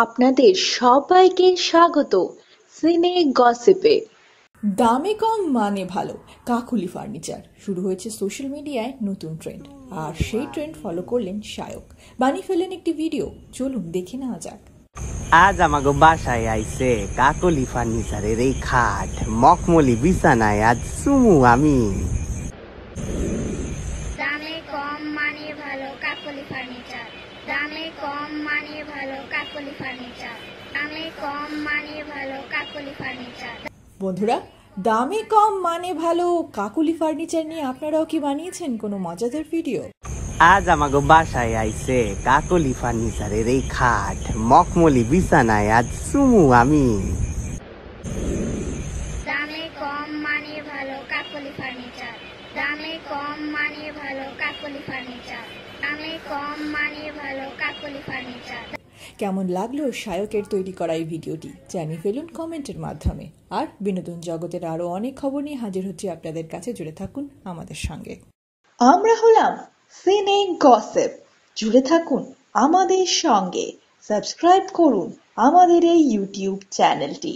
আপনাদের সবাইকে স্বাগত সিনে গসিপে। দামে কম মানে ভালো কাকুলি ফার্নিচার। শুরু হয়েছে সোশ্যাল মিডিয়ায় নতুন ট্রেন্ড আর সেই ট্রেন্ড ফলো করলেন শায়ক। বানিয়ে ফেলেন একটি ভিডিও চলুন দেখে নেওয়া যাক। আজ আমাগো বাসায় আইছে কাকলি ফার্নিচারের এই খাট মখমলি বিছানায় আজ সুমু আমি। দামে কম মানে ভালো কাকলি ফার্নিচার। দামে কম মানে ভালো কাকলি ফার্নিচার। দামে কম মানে ভালো কাকলি ফার্নিচার। বন্ধুরা দামে কম মানে ভালো কাকুলি ফার্নিচার নিয়ে আপনারাও কি বানিয়েছেন কোনো মজাদার ভিডিও? আজ আমাগো বাসায় আইছে কাকলি ফার্নিচারের এই খাট। মখমলি বিছানায় আজ সুমু আমি। দামে কম মানে ভালো কাকলি ফার্নিচার। দামে কম মানে ভালো কাকলি ফার্নিচার। দামে কম মানে ভালো কাকলি ফার্নিচার। কেমন লাগল শায়কের তৈরি করা এই ভিডিওটি জানিয়ে ফেলুন কমেন্টের মাধ্যমে। আর বিনোদন জগতের আরও অনেক খবর নিয়ে হাজির হচ্ছি আপনাদের কাছে। জুড়ে থাকুন আমাদের সঙ্গে। আমরা হলাম সিনে গসেপ। জুড়ে থাকুন আমাদের সঙ্গে। সাবস্ক্রাইব করুন আমাদের এই ইউটিউব চ্যানেলটি।